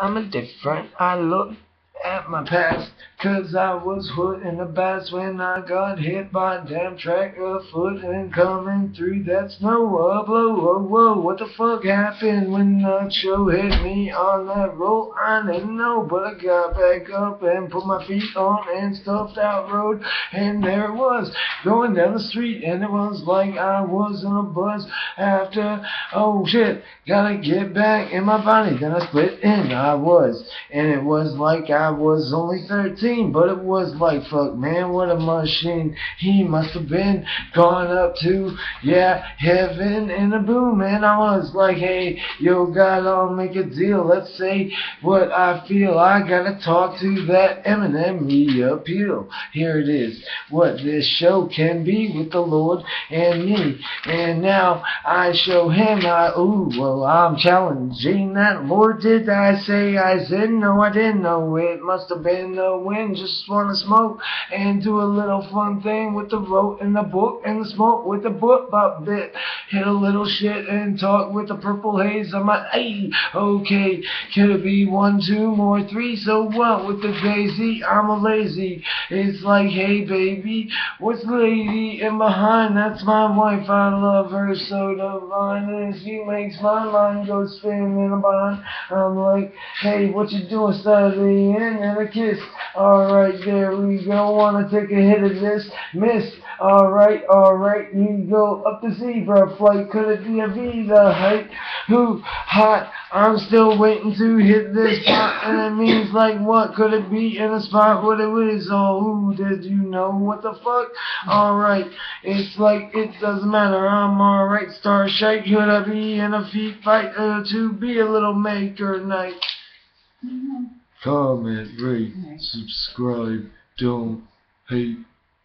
I'm a different. I look at my past. Cause I was hood in the bass when I got hit by a damn tractor foot and coming through that snow. Whoa, whoa, what the fuck happened when the show hit me on that roll? I didn't know, but I got back up and put my feet on and stuffed out road. And there it was, going down the street, and it was like I was in a buzz after, oh shit, gotta get back in my body. Then I split and I was, and it was like I was only 13 but it was like, fuck, man, what a machine. He must have been gone up to, yeah, heaven in a boom. And I was like, hey, yo, God, I'll make a deal. Let's say what I feel. I gotta talk to that Eminem me appeal. Here it is, what this show can be with the Lord and me. And now I show him, I, ooh, well, I'm challenging that Lord. Did I say I said no? I didn't know. It must have been the wind just wanna smoke and do a little fun thing with the rope and the book and the smoke with the book about bit. Hit a little shit and talk with the purple haze on my hey, okay, could it be one, two more, three? So what with the daisy? I'm a lazy. It's like, hey baby, what's lady in behind? That's my wife. I love her so divine, and she makes my mind go spinning about. I'm like, hey, what you doing? Studying and then a kiss. Alright, there we go. Wanna take a hit of this? Miss. Alright, alright. You go up the zebra flight. Could it be a V? The height? Who? Hot. I'm still waiting to hit this spot. And it means like what? Could it be in a spot what it is? Oh, who did you know? What the fuck? Alright. It's like it doesn't matter. I'm alright. Star shake. Could I be in a feet fight uh, to be a little maker night? comment, rate, subscribe, don't hate.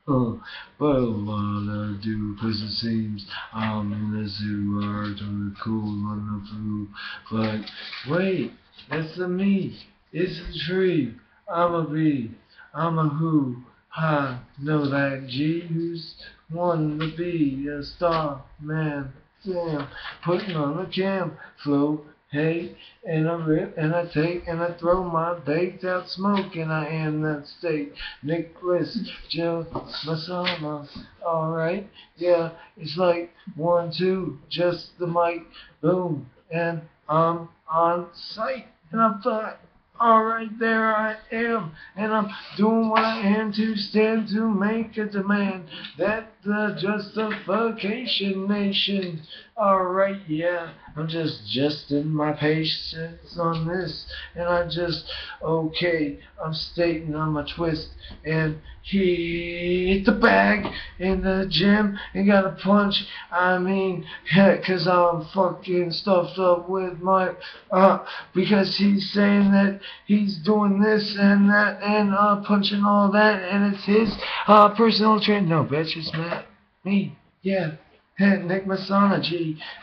Oh, but a I do, cause it seems I'm in the zoo, on the cool on the blue. But wait, that's the me, it's a tree, I'm a bee, I'm a who, I know that G who's wanting to be a star, man, damn, putting on a cam, flow, Hey, and I rip and I take and I throw my baked out smoke and I am that state. Nicholas Joe Messana. Uh, Alright, yeah, it's like one, two, just the mic, boom, and I'm on site. And I thought, Alright, there I am, and I'm doing what I am to stand to make a demand that the justification nation. Alright, yeah, I'm just justing my patience on this, and I just, okay, I'm stating on my twist, and he hit the bag in the gym and got a punch. I mean, heck, cause I'm fucking stuffed up with my, uh, because he's saying that he's doing this and that and, uh, punching all that, and it's his, uh, personal trainer. No, bitch, it's Matt. Me. Yeah. Hey, Nick Messana,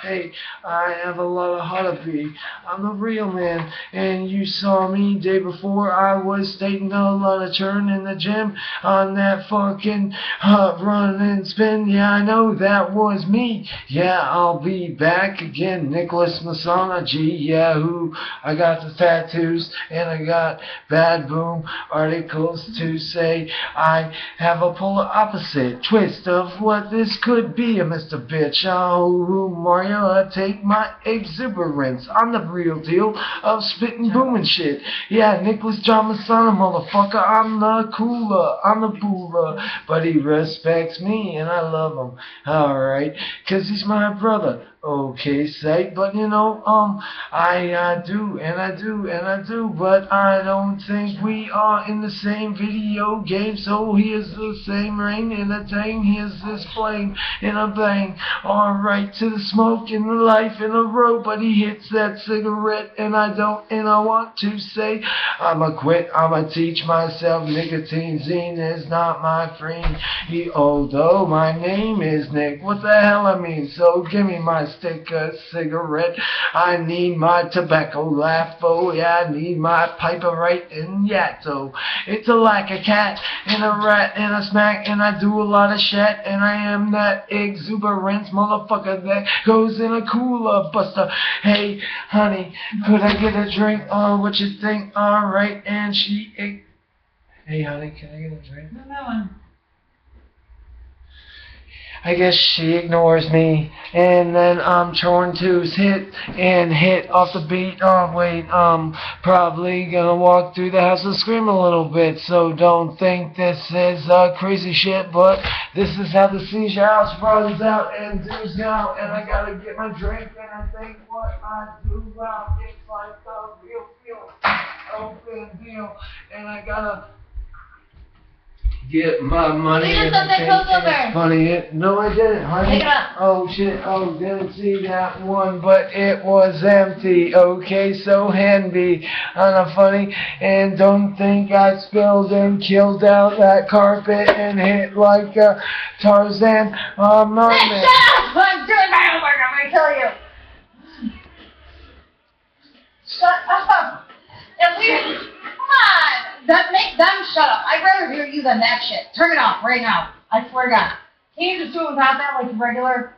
Hey, I have a lot of be. I'm the real man, and you saw me day before. I was taking a lot of turn in the gym on that fucking uh, run and spin. Yeah, I know that was me. Yeah, I'll be back again, Nicholas Messana, G. Yeah, who? I got the tattoos, and I got bad boom articles to say. I have a polar opposite twist of what this could be, a Mr bitch. Oh, Mario, I take my exuberance. I'm the real deal of spitting booming shit. Yeah, Nicholas John Messana, motherfucker. I'm the cooler. I'm the booler. But he respects me, and I love him. Alright, because he's my brother okay say but you know um I I do and I do and I do but I don't think we are in the same video game. So here's the same ring and a thing here's this flame and a bang. Alright to the smoke and the life and the rope but he hits that cigarette and I don't and I want to say I'ma quit I'ma teach myself nicotine. Zine is not my friend. He although my name is Nick what the hell I mean? So give me my stick a cigarette. I need my tobacco laugh, oh yeah, I need my piper right in yato. It's a like a cat and a rat and a smack, and I do a lot of shit, and I am that exuberant motherfucker that goes in a cooler buster. Hey, honey, could I get a drink? Oh, what you think? Alright, and she ate. Hey, honey, can I get a drink? No, no. I guess she ignores me, and then I'm Torn Two's hit and hit off the beat. Oh wait, I'm probably gonna walk through the house and scream a little bit. So don't think this is uh, crazy shit, but this is how the seizure house runs out and dudes go. And I gotta get my drink, and I think what I do well, it's like the real deal, open deal, and I gotta. Get my money Leave and something I think close it's over. funny. It, no, I didn't, honey. Pick it up. Oh shit, oh, didn't see that one, but it was empty. Okay, so handy on a funny, and don't think I spilled and killed out that carpet and hit like a Tarzan Hey, mermaid. shut up! I'm doing my homework. I'm gonna kill you. Shut up. And we, come on. That make them shut up. I'd rather hear you than that shit. Turn it off right now. I swear to God. Can you just do it without that, like regular?